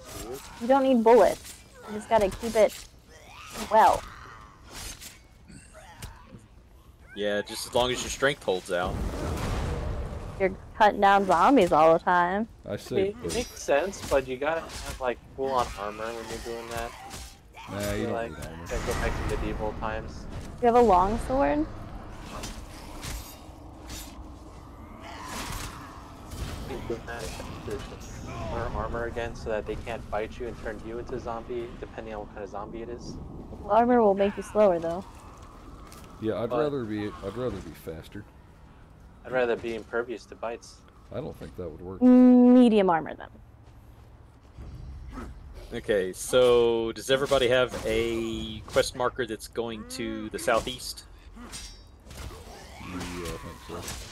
choice to use. You don't need bullets. You just gotta keep it well. Yeah, just as long as your strength holds out. You're cutting down zombies all the time. I It, say, it makes sense, but you gotta have like full on armor when you're doing that. nah, I you feel don't like need armor. go back to medieval times. You have a long sword? Keep doing that to to wear armor again so that they can't bite you and turn you into a zombie, depending on what kind of zombie it is. Armor will make you slower though. Yeah, I'd but- rather be, I'd rather be faster. I'd rather be impervious to bites. I don't think that would work. Medium armor then. Okay, so does everybody have a quest marker that's going to the southeast? Yeah, I think so.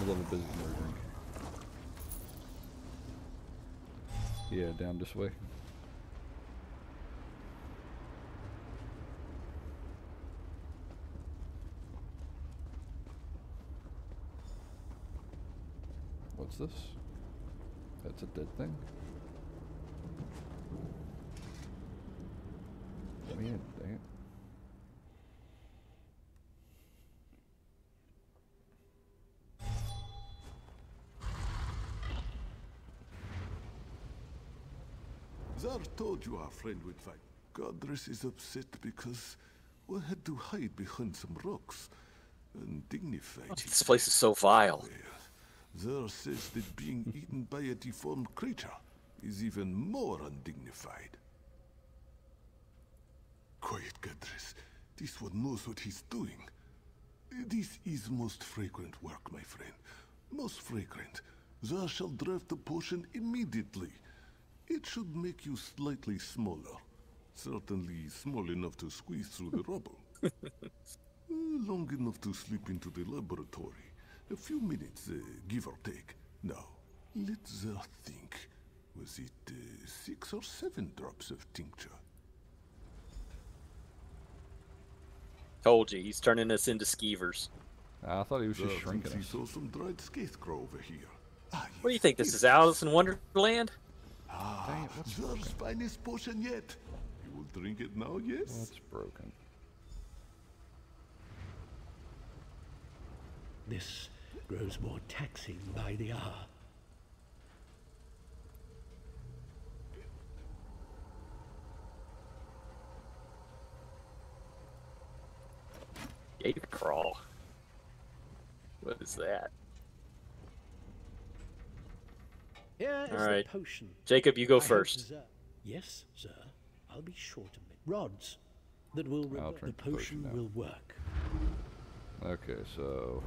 A little busy murdering. Yeah, down this way. What's this? That's a dead thing? Told you our friend would fight. Gadris is upset because we had to hide behind some rocks. Undignified. Oh, this place is so vile. Zar says that being eaten by a deformed creature is even more undignified. Quiet, Gadris. This one knows what he's doing. This is most fragrant work, my friend. Most fragrant. Zar shall draft the potion immediately. It should make you slightly smaller. Certainly small enough to squeeze through the rubble. Uh, long enough to slip into the laboratory. A few minutes, uh, give or take. Now, let Zar think. Was it uh, six or seven drops of tincture? Told you, he's turning us into skeevers. I thought he was just Zar shrinking he us. saw some dried scarecrow over here. Ah, What do you think? This yes. is Alice in Wonderland? Ah, Zar's finest potion yet. You will drink it now, yes? That's broken. This grows more taxing by the hour. Gate crawl. What is that? Here is Alright. the potion. Jacob, you go I first. Zer- uh, Yes, sir. I'll be short a minute. Rods that will I'll. The the potion potion will work. Okay, so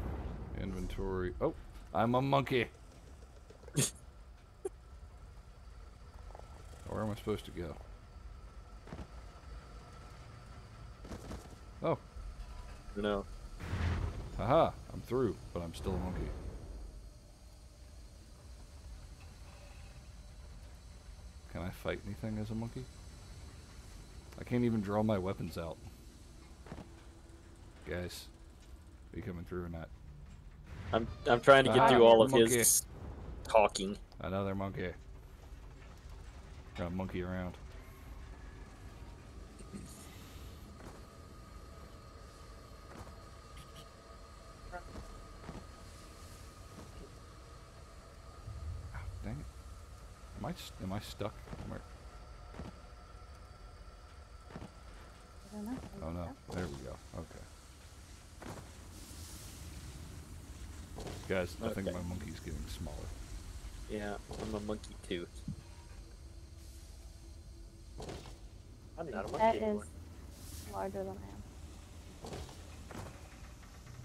inventory. Oh, I'm a monkey. Where am I supposed to go? Oh, No. haha, I'm through, but I'm still a monkey. I fight anything as a monkey? I can't even draw my weapons out. Guys, are you coming through or not? I'm I'm trying to get Ah, through all of monkey. his talking. Another monkey. Got a monkey around. Ah, Dang it. Am I, s- am I stuck? Am I- I don't know. oh no. There we go. Okay. Guys, I think my monkey's getting smaller. Yeah, I'm a monkey too. I'm not a monkey That is anymore. larger than I am.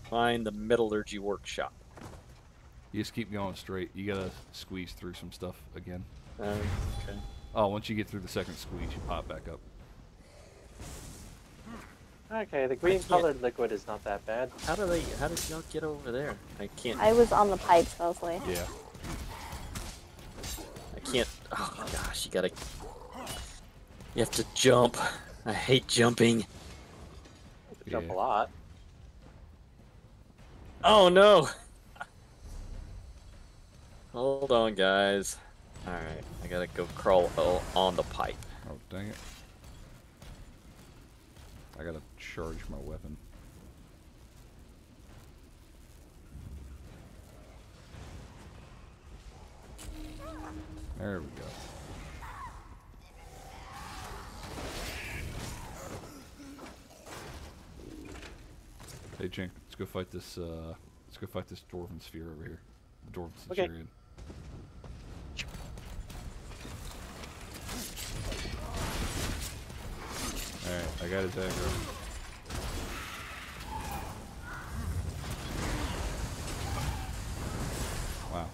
Find the metallurgy workshop. You just keep going straight. You gotta squeeze through some stuff again. Um, okay. Oh, once you get through the second squeeze, you pop back up. Okay, the green colored liquid is not that bad. How do they? How did y'all get over there? I can't. I was on the pipes mostly. Yeah. I can't. Oh my gosh, you gotta. You have to jump. I hate jumping. Jump Yeah. a lot. Oh no. Hold on, guys. Alright, I gotta go crawl on the pipe. Oh, dang it. I gotta charge my weapon. There we go. Hey, Jink, let's go fight this, uh, let's go fight this Dwarven sphere over here. The Dwarven Okay. Centurion. Alright, I got his aggro. Wow.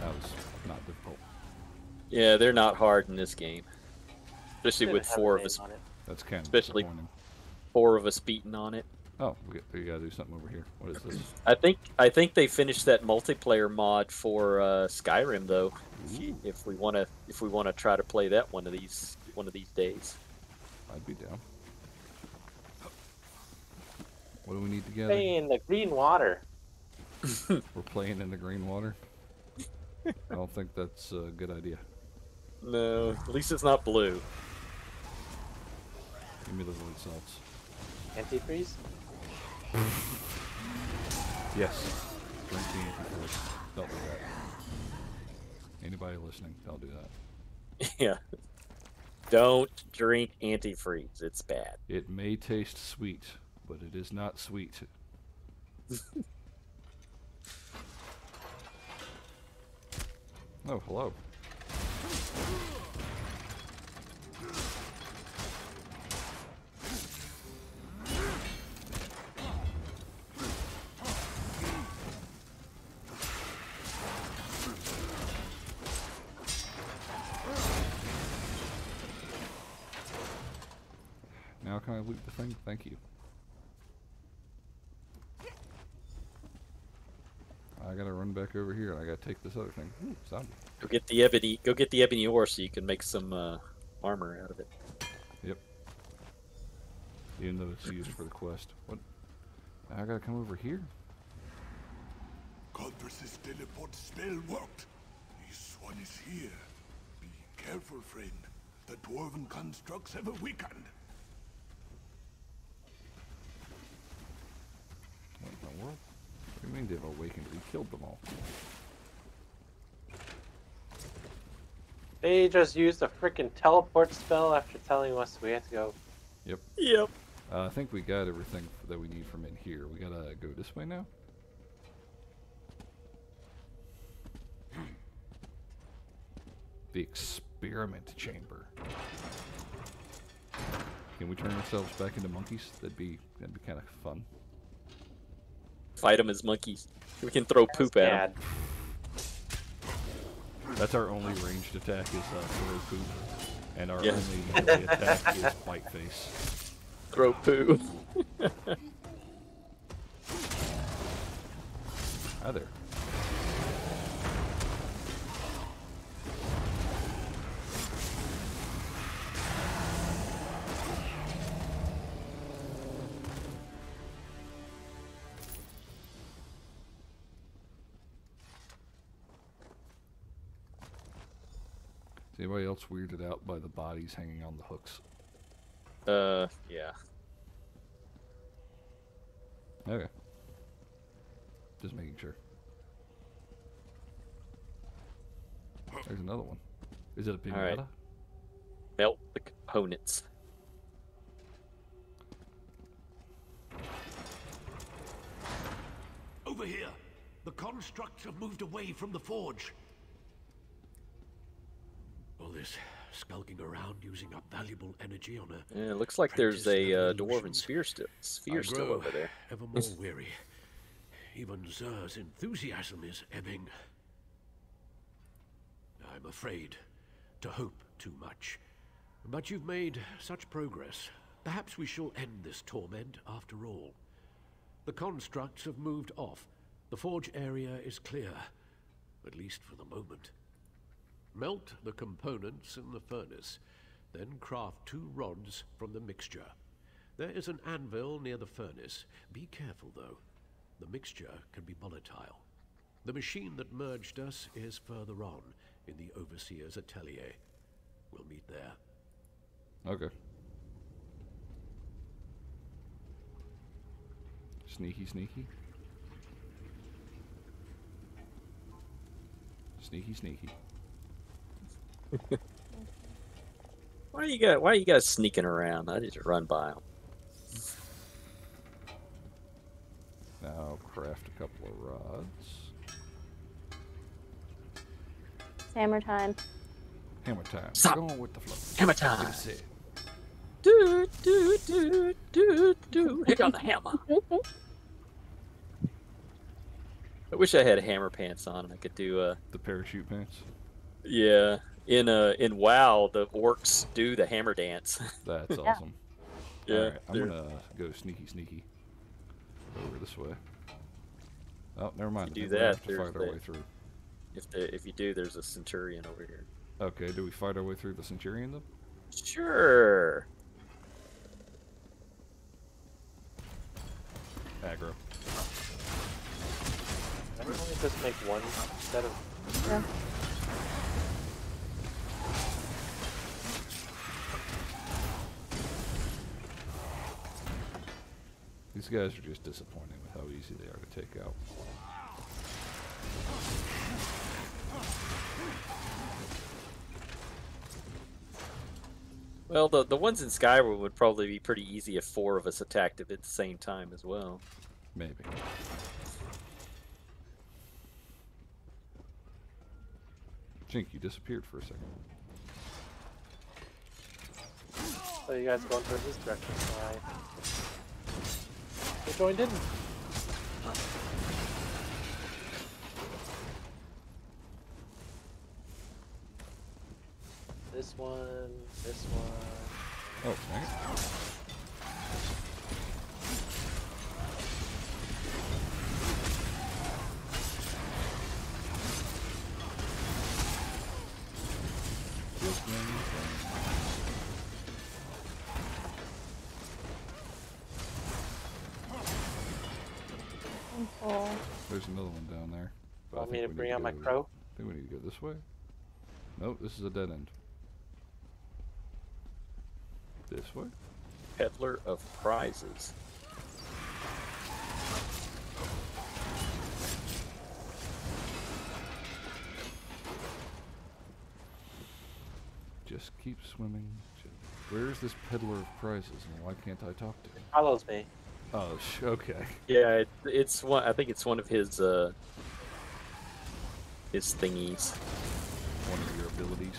That was not difficult. Yeah, they're not hard in this game. Especially with four of us. That's kind of Especially- four of us beating on it. Oh, we, got, we gotta do something over here. What is this? I think I think they finished that multiplayer mod for uh, Skyrim though. If, if we want to if we want to try to play that one of these one of these days. I'd be down. What do we need together? Stay in the green water. We're playing in the green water. I don't think that's a good idea. No, at least it's not blue. Give me the void salts. Antifreeze? Yes. Drink the antifreeze. Don't do that. Anybody listening, don't do that. yeah. Don't drink antifreeze. It's bad. It may taste sweet, but it is not sweet. oh, hello. Thank you. I gotta run back over here. I gotta take this other thing. Ooh, zombie. Go get the ebony. Go get the ebony ore so you can make some uh, armor out of it. Yep. Even though it's used for the quest. What? I gotta come over here? Converse's teleport spell worked. This one is here. Be careful, friend. The dwarven constructs have awakened. What in the world? What mean they've awakened? We killed them all. They just used a freaking teleport spell after telling us we had to go. Yep. Yep. Uh, I think we got everything that we need from in here. We gotta go this way now? The experiment chamber. Can we turn ourselves back into monkeys? That'd be that'd be kind of fun. Fight them as monkeys. We can throw poop at. Bad. That's our only ranged attack is uh, throw poop, and our Yeah. only melee attack is bite face. Throw poo. Hi there. Else weirded out by the bodies hanging on the hooks? Uh, yeah. Okay. Just making sure. There's another one. Is it a pinata? Alright. Melt the components. Over here! The constructs have moved away from the forge. This skulking around using up valuable energy on a Yeah, it looks like there's a uh, dwarven sphere still, sphere still over there. Ever more weary. Even Zer's enthusiasm is ebbing. I'm afraid to hope too much. But you've made such progress. Perhaps we shall end this torment after all. The constructs have moved off. The forge area is clear, at least for the moment. Melt the components in the furnace, then craft two rods from the mixture. There is an anvil near the furnace. Be careful, though. The mixture can be volatile. The machine that merged us is further on in the Overseer's atelier. We'll meet there. Okay. Sneaky, sneaky. Sneaky, sneaky. Why are you guys? Why are you guys sneaking around? I just run by them. Now craft a couple of rods. It's hammer time. Hammer time. Stop. Going with the flow. Hammer time. it. Do do do do do. Here comes the hammer. I wish I had hammer pants on and I could do uh The parachute pants. yeah in uh in WoW the orcs do the hammer dance. That's awesome. yeah, Alright, I'm they're- gonna go sneaky, sneaky. Over this way. Oh, never mind. you do think we have to fight our the- way through. if the if you do, there's a centurion over here. Okay, do we fight our way through the Centurion then? Sure. Aggro. Why don't we just make one set of Yeah. These guys are just disappointing with how easy they are to take out. Well, the the ones in Skyrim would probably be pretty easy if four of us attacked it at the same time as well. Maybe. Jink, you disappeared for a second. So you guys going towards this direction, so I... I joined in. This one, this one. Oh, dang There's another one down there. but I Want me to bring out my go- crow? I think we need to go this way. Nope, this is a dead end. This way? Peddler of prizes. Just keep swimming. Where is this peddler of prizes and why can't I talk to him? Follows me. Oh, sh- okay. Yeah, it, it's one. I think it's one of his uh his thingies. One of your abilities.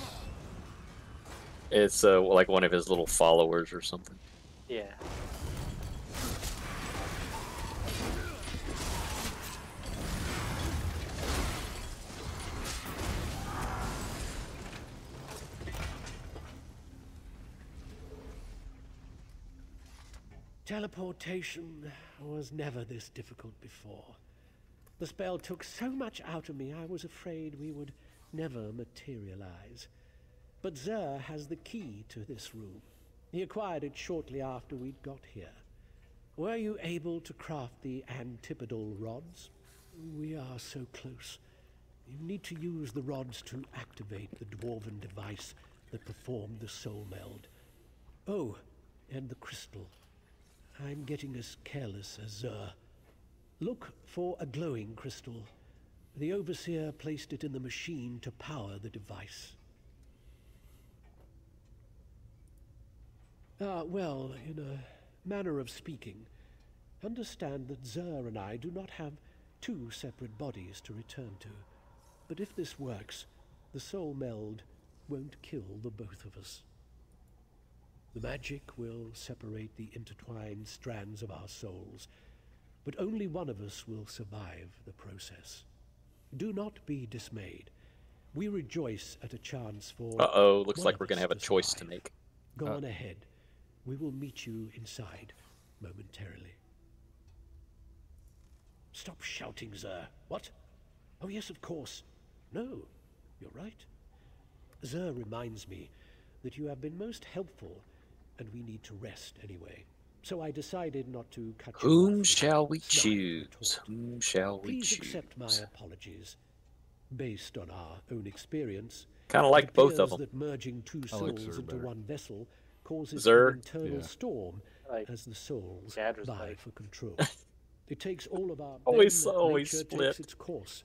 It's uh like one of his little followers or something. Yeah. Teleportation was never this difficult before. The spell took so much out of me, I was afraid we would never materialize. But Zer has the key to this room. He acquired it shortly after we'd got here. Were you able to craft the antipodal rods? We are so close. You need to use the rods to activate the dwarven device that performed the soul meld. Oh, and the crystal. I'm getting as careless as Zer. Look for a glowing crystal. The Overseer placed it in the machine to power the device. Ah, well, in a manner of speaking, understand that Zer and I do not have two separate bodies to return to. But if this works, the soul meld won't kill the both of us. The magic will separate the intertwined strands of our souls, but only one of us will survive the process. Do not be dismayed. We rejoice at a chance for. Uh oh, looks like we're gonna have a choice to make. Go Uh. on ahead. We will meet you inside momentarily. Stop shouting, Zer. What? Oh, yes, of course. No, you're right. Zer reminds me that you have been most helpful, and we need to rest anyway. so I decided not to cut you off Whom shall we choose? Whom shall we Please choose? accept my apologies. Based on our own experience, Kind of like both of appears them. that merging two I like souls Xur into better. one vessel causes Xur? an internal Yeah. storm Like as the souls vie for control. it takes all of our Always- always nature split. takes its course.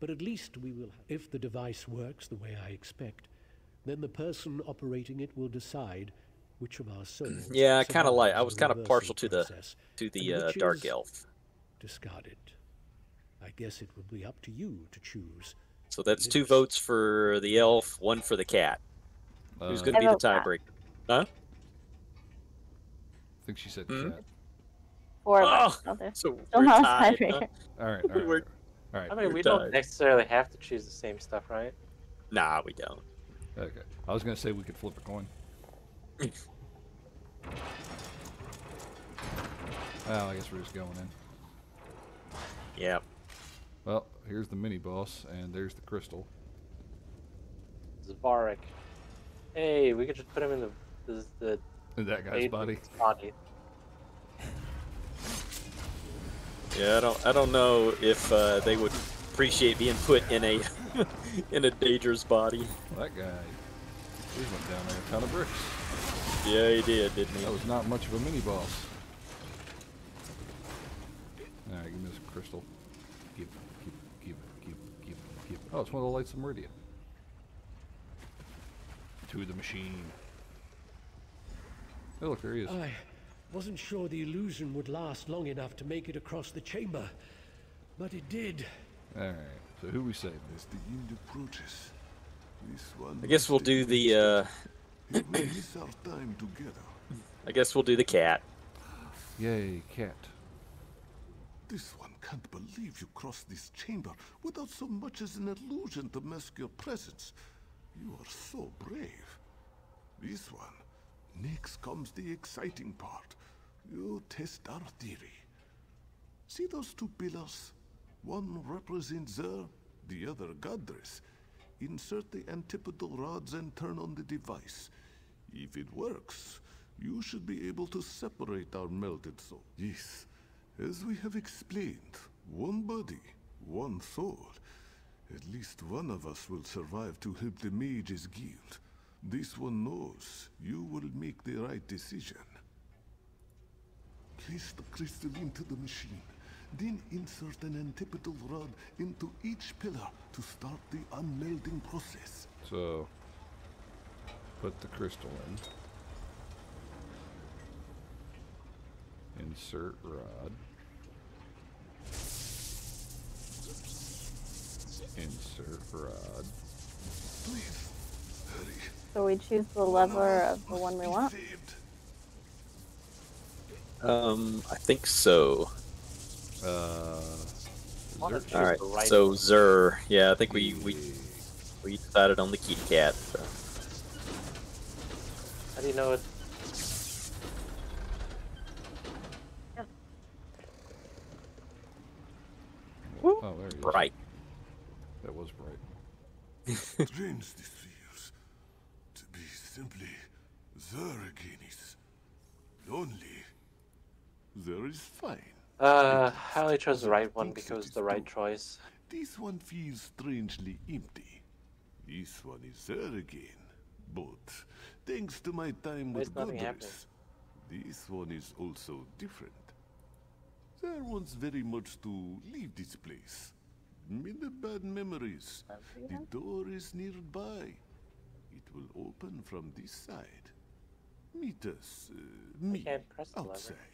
But at least we will, if the device works the way I expect, then the person operating it will decide which of our souls. Yeah, I kind of like. I was kind of partial to the to the uh, dark elf. Discarded. I guess it would be up to you to choose. So that's two votes for the elf, one for the cat. Who's Uh, going to be the I vote cat. tiebreaker? Huh? I think she said Hmm? cat. Four of Oh, us. Oh, So still we're a tied, huh? tiebreaker. All right, right, all We're- All right. I mean, We're we don't necessarily have to choose the same stuff, right? Nah, we don't. Okay. I was gonna say we could flip a coin. Well, I guess we're just going in. Yeah. Well, here's the mini boss, and there's the crystal. Zvarik. Hey, we could just put him in the the, the And that guy's body. body. Yeah, I don't. I don't know if uh, they would appreciate being put in a in a Daedra's body. That guy. He went down there a ton of bricks. Yeah, he did, didn't he? That was not much of a mini boss. Alright, give me this crystal. Give, give, give, give, give, give. Oh, it's one of the lights of Meridia. To the machine. Oh, look, there he is. I wasn't sure the illusion would last long enough to make it across the chamber, but it did. Alright, so who we saving? As the end approaches, this one I guess we'll do the. Uh, step. It will miss our time together. I guess we'll do the cat. Yay, cat. This one can't believe you crossed this chamber without so much as an illusion to mask your presence. You are so brave. This one. Next comes the exciting part. You test our theory. See those two pillars? One represents Zer, the other Gadris. Insert the antipodal rods and turn on the device. If it works, you should be able to separate our melted soul. Yes, as we have explained, one body, one soul. At least one of us will survive to help the Mages Guild. This one knows you will make the right decision. Place the crystal into the machine. Then insert an antipodal rod into each pillar to start the unmelding process. So, put the crystal in. Insert rod. Insert rod. Please, hurry. So we choose the lever of the one we want. Um, I think so. Uh, Wanna Xur- choose All right. right So one. Zur. Yeah, I think we we we decided on the kitty cat. So. How do you know it? oh, there he is. Right. That was bright. Strange this feels. To be simply Zerganis. Lonely. There is fine. Uh, I only chose the right one because the right choice. This one feels strangely empty. This one is there again. But thanks to my time with nothing this one is also different. There wants very much to leave this place. Many bad memories. The door is nearby. It will open from this side. Meet us, uh, me, outside.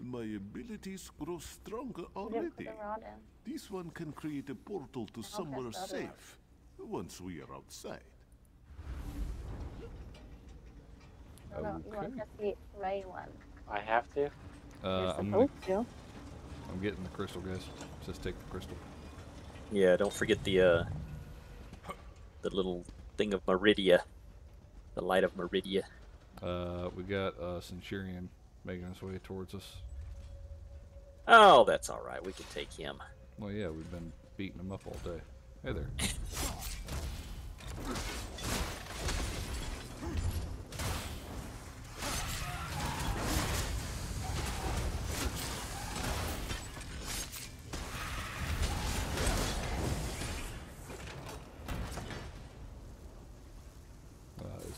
My abilities grow stronger We didn't put already. the rod in. This one can create a portal to somewhere press the other one. safe once we are outside. No, no, you want to press the right one. I have to. Uh, You're I'm, gonna, supposed to. I'm getting the crystal, guys. Just take the crystal. Yeah, don't forget the uh the little thing of Meridia. The light of Meridia. Uh, we got uh, Centurion making his way towards us. Oh, that's all right. We can take him. Well, yeah, we've been beating him up all day. Hey there.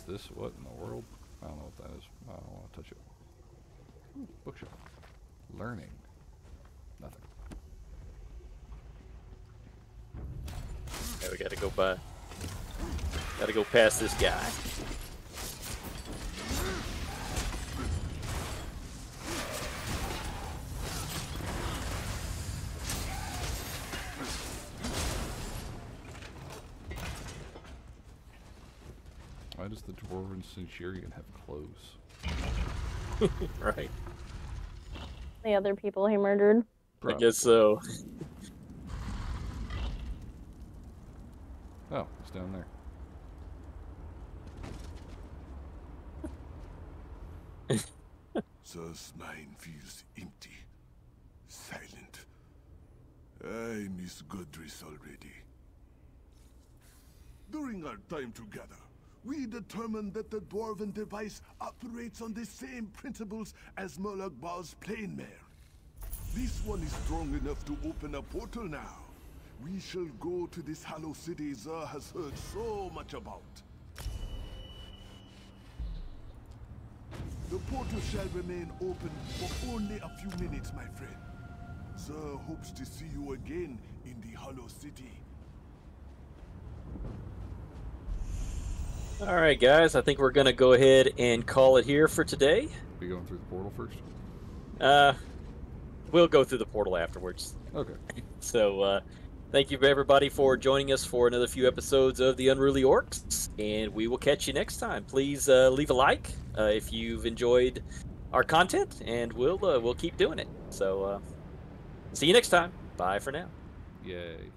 this? What in the world? I don't know what that is. I don't want to touch it. Ooh, bookshelf. Learning. Nothing. Yeah, we gotta go by. Gotta go past this guy. Why does the dwarven centurion have clothes? Right. The other people he murdered. I guess so. Oh, it's down there. Thus mine feels empty, silent. I miss Gadris already. During our time together, we determined that the Dwarven device operates on the same principles as Molag plane mare. This one is strong enough to open a portal now. We shall go to this hollow city Zah has heard so much about. The portal shall remain open for only a few minutes, my friend. Sir hopes to see you again in the hollow city. All right, guys. I think we're gonna go ahead and call it here for today. Be going through the portal first? Uh, we'll go through the portal afterwards. Okay. So, uh, thank you everybody for joining us for another few episodes of the Unruly Orcs, and we will catch you next time. Please uh, leave a like uh, if you've enjoyed our content, and we'll uh, we'll keep doing it. So, uh, see you next time. Bye for now. Yay.